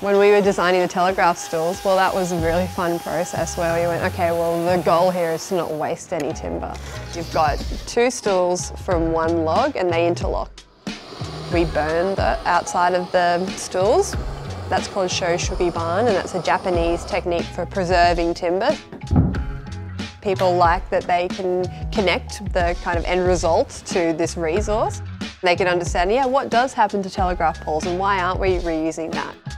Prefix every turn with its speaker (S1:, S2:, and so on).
S1: When we were designing the telegraph stools, well that was a really fun process where we went, okay, well the goal here is to not waste any timber. You've got two stools from one log and they interlock. We burn the outside of the stools. That's called shou sugi ban and that's a Japanese technique for preserving timber. People like that they can connect the kind of end result to this resource. They can understand, yeah, what does happen to telegraph poles and why aren't we reusing that?